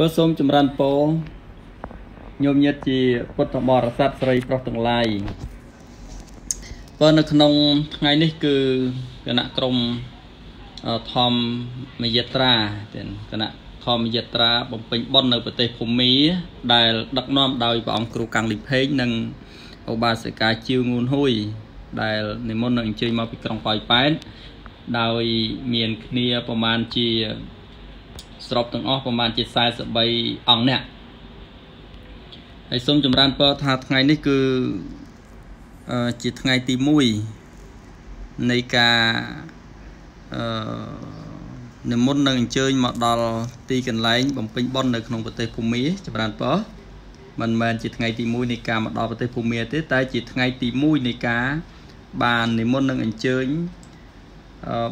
បើសូមចម្រើនពរញោមញាតជាពុទ្ធបរិស័ទស្រីប្រុសទាំងឡាយបើនៅក្នុងថ្ងៃនេះគឺគណៈក្រុមធម្មយត្រាគណៈធម្មយត្រាបំពេញបុណ្យនៅប្រទេសភូមាដែលដឹកនាំដោយព្រះអង្គគ្រូកាំងលីផេងនិងឧបាសិកាជីវងួនហ៊ួយដែលនិមន្តនឹងអញ្ជើញមកពីក្រុងប៉ោយប៉ែតដោយមានគ្នាប្រមាណជា ស្របទាំងអស់ប្រមាណជា43អង្គអ្នកហើយសូមចម្រើនពរថាថ្ងៃនេះគឺជាថ្ងៃទី1នៃការអឺនិមន្តនឹងអញ្ជើញមកដល់ទីកន្លែងបំពេញបុណ្យនៅក្នុងប្រទេសភូមាចម្រើនពរមិនមែនជាថ្ងៃទី1នៃការមកដល់ប្រទេសភូមាទេតែជាថ្ងៃទី1នៃការបាននិមន្តនឹងអញ្ជើញ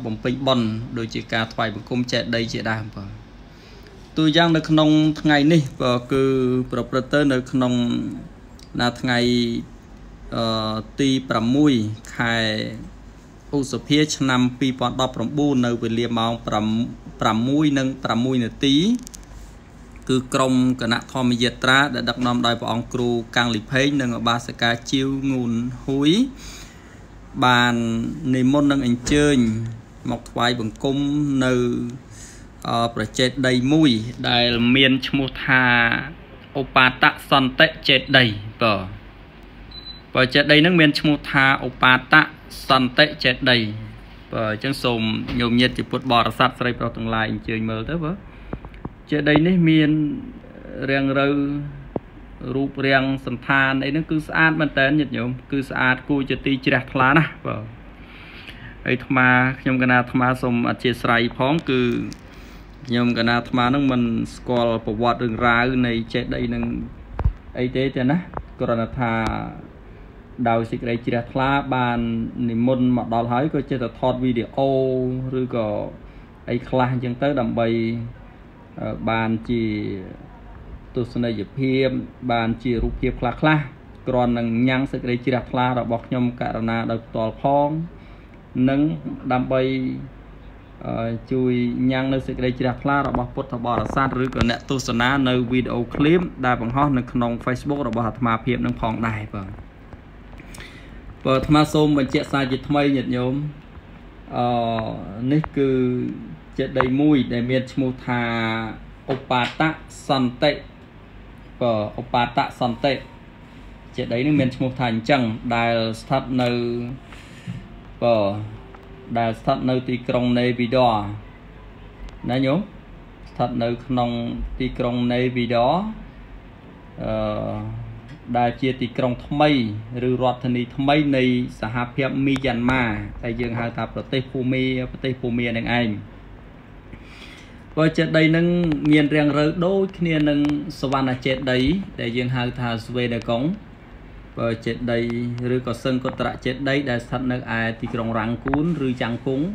បំពេញបុណ្យដូចជាការថ្វាយបង្គំចេតិយជាដើមបា ទតួយ៉ាងនៅក្នុងថ្ងៃនេះក៏គឺប្រព្រឹត្តទៅនៅក្នុងណាថ្ងៃអឺទី6ខែឧសភាឆ្នាំ2019នៅវេលាម៉ោង6:06នាទី គឺក្រុមគណៈធម្មយាត្រាដែលដឹកនាំដោយព្រះអង្គគ្រូកាំងលីផេងនិងឧបាសិកាជីវងូនហ៊ួយបាននិមន្តនឹងអញ្ជើញមកថ្វាយបង្គំនៅ ប្រជេតដីមួយ ដែលមានឈ្មោះថាឧបាតសន្តិចេតីបើបើចេតីនឹងមានឈ្មោះថាឧបាតសន្តិចេតីបើអញ្ចឹងសូមញោមញាតជាពុទ្ធបរិស័ទស្រីប្រុសទាំងឡាយអញ្ជើញមើលទៅបើចេតីនេះមានរាងរូវរូបរាងសន្តានអីហ្នឹងគឺស្អាតមែនតើញាតិញោមគឺស្អាតគួរជាទីជ្រះថ្លាណាស់បាទហើយអាត្មាខ្ញុំកណាអាត្មាសូមអធិស្ឋានផងគឺ ខ្ញុំកណាអាត្មាហ្នឹងមិនស្គាល់ប្រវត្តិរឿងរ៉ាវនៃចេតិយនឹងអីទេទេណាគ្រាន់តែថាដោយសេចក្តីជ្រះថ្លាបាននិមន្តមកដល់ហើយក៏ចេះតែថតវីដេអូឬក៏អីខ្លះអញ្ចឹងទៅដើម្បីបានជាទស្សនីយភាពបានជារូបភាពខ្លះខ្លះគ្រាន់នឹងញ៉ាំងសេចក្តីជ្រះថ្លារបស់ខ្ញុំករណាដោយផ្ទាល់ផងនិងដើម្បី ជួយញ៉ាំងនៅសេចក្តីជ្រះថ្លារបស់ពុទ្ធបរិស័ទឬក៏អ្នកទស្សនានៅវីដេអូឃ្លីបដែលបង្ហោះនៅក្នុង Facebook របស់អាត្មាភាពនឹងផងដែរបាទបើអាត្មាសូមបញ្ជាក់សារជាថ្មីញាតិញោមអឺនេះគឺចេតិយមួយដែលមានឈ្មោះថាឧបាតសន្តិបើឧបាតសន្តិចេតិយនេះមានឈ្មោះថាអញ្ចឹងដែលស្ថិតនៅបើ ដែលស្ថិតនៅទីក្រុងនេវីដរណាញោមស្ថិតនៅក្នុងទីក្រុងនេវីដរអឺដែលជាទីក្រុងថ្មីឬរដ្ឋធានីថ្មីនៃសហភាពមីយ៉ាន់ម៉ាតែយើងហៅថាប្រទេសភូមាប្រទេសភូមានឹងឯងបើចេតិយនឹងមានរាងរើដូចគ្នានឹងសវណ្ណចេតិយដែលយើងហៅថាស្វេដកុង បើចេតិយឬក៏សឹងកុត្រៈចេតិយដែលស្ថិតនៅឯទីក្រុងរ៉ាំងគូនឬចាំងគង់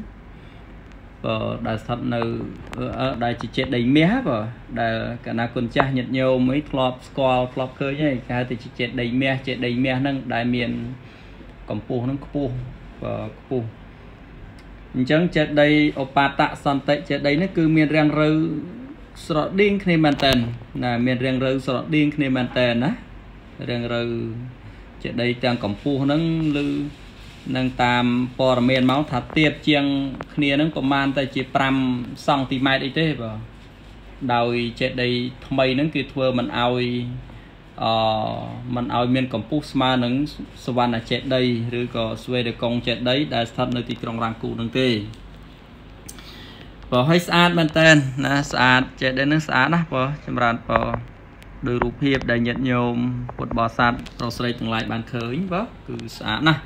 បើដែលស្ថិតនៅដែលជាចេតិយមាសបើដែលកណាគុណចាស់ញាតញោមអីធ្លាប់ស្គាល់ធ្លាប់ឃើញហើយគេហៅថាជាចេតិយមាសចេតិយមាសហ្នឹងដែលមានកម្ពស់ហ្នឹងខ្ពស់បើខ្ពស់អញ្ចឹងចេតិយឧបាតសន្តិចេតិយនេះគឺមានរាងរូវស្រដៀងគ្នាមែនតើណាមានរាងរូវស្រដៀងគ្នាមែនតើណារាងរូវ ចេតិយទាំងកម្ពស់ហ្នឹងឬនឹងតាមព័ត៌មានមកថាទៀតជាង គ្នានឹងប្រហែលតែជា5សង់ទីម៉ែត្រអីទេបាទដោយចេតិយថ្មីហ្នឹងគឺធ្វើមិនឲ្យអឺมันឲ្យមានកម្ពស់ស្មើនឹងសវណ្ណចេតិយឬក៏ស្វេដកុងចេតិយដែលស្ថិតនៅទីក្រុងរ៉ាងគូនឹងទេបើឲ្យស្អាតមែនតើណាស្អាតចេតិយនឹងស្អាតណាស់បើចម្រើនបើ ដោយរូបភាពដែលញាតញោមពុទ្ធបរិស័ទប្រុសស្រីទាំងឡាយបានឃើញបើគឺស្អាតណាស់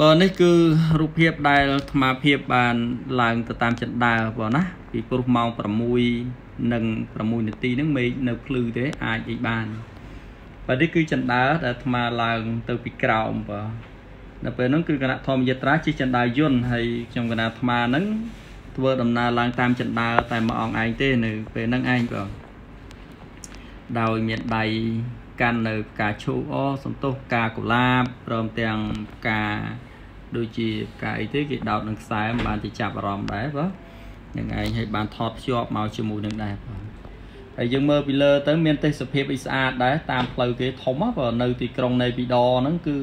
បើនេះគឺរូបភាពដែលអាត្មាភាពបានឡើងទៅតាមចិន្តាបើណាពីព្រោះម៉ោង6និង6នាទីហ្នឹងមេឃនៅភ្លឺទេអាចអីបានបើនេះគឺចិន្តាដែលអាត្មាឡើងទៅពីក្រោមបើនៅពេលហ្នឹងគឺគណៈធម្មយត្រាជិះចិន្តាយន្តហើយខ្ញុំគណៈអាត្មាហ្នឹងធ្វើដំណើរឡើងតាមចិន្តាតែមួយអង្គឯងទេនៅពេលហ្នឹងឯងបើ ដោយមានដៃកាន់នៅផ្កាឈូកអសន្ទុះផ្កាកុលាបព្រមទាំងផ្កាដូចជាផ្កាអីទេគេដោតនឹងខ្សែបានទៅចាប់អារម្មណ៍ដែរបើនឹងឯងឲ្យបានថតភ្ជាប់មកជាមួយនឹងដែរបងហើយយើងមើលពីលើទៅមានទេសភាពអីស្អាតដែរតាមផ្លូវគេធំបើនៅទីក្រុងនៃពីដហ្នឹងគឺ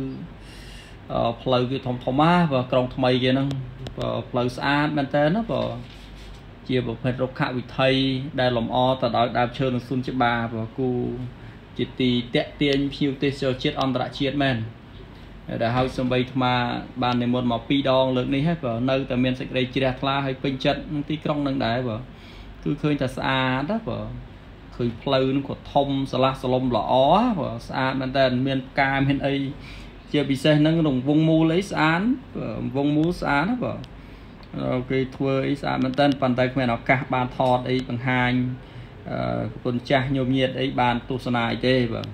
ផ្លូវគេធំធំណាបើក្រុងថ្មីគេហ្នឹងបើផ្លូវស្អាតមែនតើណាបើ ជាប្រភេទរុក្ខវិថីដែលលំអទៅដោយដើមឈើនិងសុនច្បារបើគូជាទីតាក់ទាញភ្ញៀវទេសចរជាតិអន្តរជាតិមែនដែលហើយសំបីថ្មបាននិមន្តមកពីរដងលើកនេះហើយបើនៅតែមានសេចក្តីជ្រះថ្លាហើយពេញចិត្តទីក្រុងនឹងដែរបើគឺឃើញតែស្អាតណាបើឃើញផ្លូវនឹងក៏ធំស្លាស់ស្លុំល្អបើស្អាតមែនតើមានផ្កាមានអីជាពិសេសនឹងរង្វង់មូលអីស្អាតរង្វង់មូលស្អាតណាបើ គេធ្វើអីស្អាតមែនតើប៉ុន្តែគ្មានឱកាសបានថតអីបង្ហាញអឺប្រពន្ធចាស់ញោមញាតអីបានទស្សនាអីទេបាទ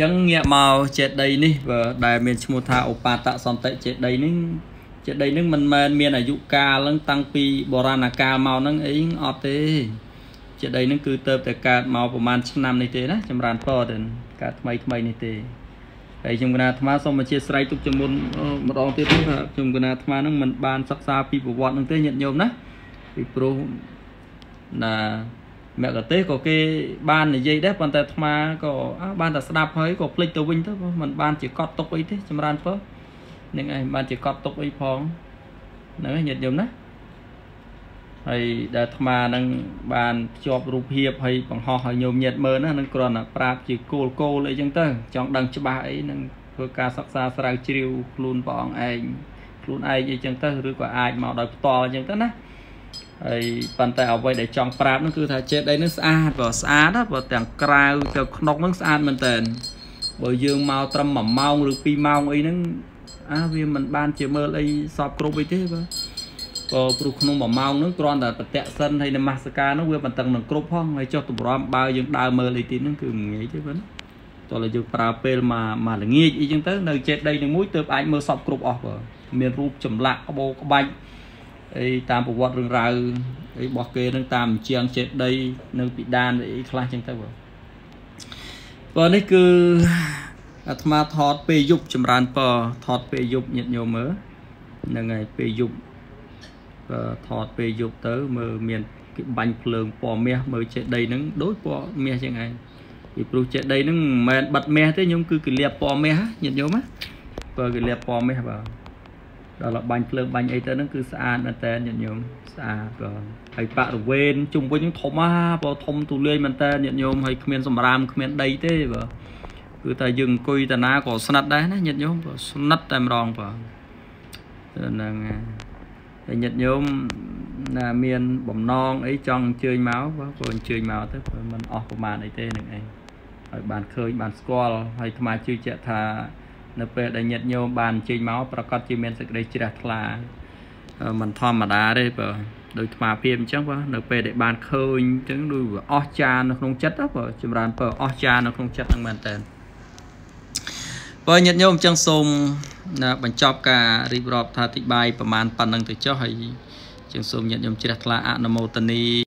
ចឹងងាកមកចេតីនេះបើដែលមានឈ្មោះថាឧបាតសន្តិចេតីនេះចេតីនឹងមិនមែនមានអាយុកាលនឹងតាំងពីបុរាណកាលមកនឹងអីអត់ទេចេតីនឹងគឺទៅតែកើតមកប្រហែលឆ្នាំនេះទេណាចម្រើនពរទៅកើតថ្មីថ្មីនេះទេ ហើយខ្ញុំគណៈអាត្មាសូមអធិស្ឋានទុកជំនុនម្ដងទៀតថាខ្ញុំគណៈអាត្មានឹងមិនបានសិក្សាពីប្រវត្តិនឹងទេញាតិញោមណាពីព្រោះណាមគ្គទេសក៏គេបាននិយាយដែរប៉ុន្តែអាត្មាក៏បានតែស្ដាប់ហើយក៏ភ្លេចទៅវិញទៅมันបានជាកត់ទុកអីទេចម្រើនពើនឹងឯងបានជាកត់ទុកអីផងហ្នឹងញាតិញោមណា ហើយដែលអាត្មានឹងបានភ្ជាប់រូបភាពហើយបង្ហោះឲ្យញោមញាតមើលណានឹងគ្រាន់តែប្រាប់ជាគោលគោលអីចឹងទៅចង់ដឹងច្បាស់អីនឹងធ្វើការសិក្សាស្រាវជ្រាវខ្លួនព្រះអង្គឯងខ្លួនឯងអីចឹងទៅឬក៏អាចមកដោយផ្ទាល់អញ្ចឹងទៅណាហើយប៉ុន្តែអ្វីដែលចង់ប្រាប់នោះគឺថាចេតអីនឹងស្អាតបើស្អាតណាបើទាំងក្រៅទៅក្នុងនឹងស្អាតមែនតើបើយើងមកត្រឹម1ម៉ោងឬ2ម៉ោងអីហ្នឹងអាវាមិនបានជាមើលអីសពគ្រប់អីទេបាទ ក៏ព្រោះក្នុង1ម៉ោងហ្នឹងគ្រាន់តែប្រតិសិនហើយនមស្ការហ្នឹងវាមិនតឹងនឹងគ្រប់ផងហើយចុះតម្រាំបើយើងដើរមើលអីទីហ្នឹងគឺមិនងាយទេបាទតោះយើងប្រើពេលមកមកល្ងាចអីចឹងទៅនៅចេតដីនឹងមួយទើបអាចមើលសពគ្រប់អស់បាទមានរូបចម្លាក់ក្បូរក្បាច់អីតាមប្រវត្តិរឿងរ៉ាវអីរបស់គេនឹងតាមជាងចេតដីនៅពីដានអីខ្លះចឹងទៅបាទបើនេះគឺអាត្មាថតពេលយប់ចម្រើនពថតពេលយប់ញាតញោមមើលហ្នឹងហើយពេលយប់ ថតពេលយប់ទៅមើលមានគេបាញ់ភ្លើងពណ៌មាសមើលចេដីហ្នឹងដូចពណ៌មាសចឹងឯងពីព្រោះចេដីហ្នឹងមិនមែនបិទមាសទេខ្ញុំគឺគេលាបពណ៌មាសញាតិញោមណាបើគេលាបពណ៌មាសបាទដល់បាញ់ភ្លើងបាញ់អីទៅហ្នឹងគឺស្អាតមែនតើញាតិញោមស្អាតបាទហើយបរិវេណជុំវិញធំណាបើធំទូលាយមែនតើញាតិញោមហើយគ្មានសម្រាមគ្មានដីទេបាទគឺតែយើងអង្គុយតាណាក៏ស្និទ្ធដែរណាញាតិញោមបាទស្និទ្ធតែម្ដងបាទហ្នឹងហើយ ញាតិញោមណាមានបំណងអីចង់អញ្ជើញមកក៏អញ្ជើញមកទៅមិនអស់ប្រមាណអីទេនឹងឯងហើយបានឃើញបានស្គាល់ហើយអាត្មាជឿជាក់ថា នៅពេលដែលញាតិញោមបានអញ្ជើញមកប្រកាសជាមានសេចក្តីជ្រះថ្លាមិនធម្មតាទេបើដោយអាត្មាភាពអញ្ចឹងបើនៅពេលដែលបានឃើញអញ្ចឹងដូចអស់ចានៅក្នុងចិត្តបើចម្រើនបើអស់ចានៅក្នុងចិត្តហ្នឹងមែនតើបើញាតិញោមអញ្ចឹងសូម បញ្ចប់ការរៀបរាប់ថាតិបាយប្រមាណប៉ុណ្្នឹងទៅចុះហើយជាងសូមញាតិញោមជ្រះថ្លាអនុមោទនី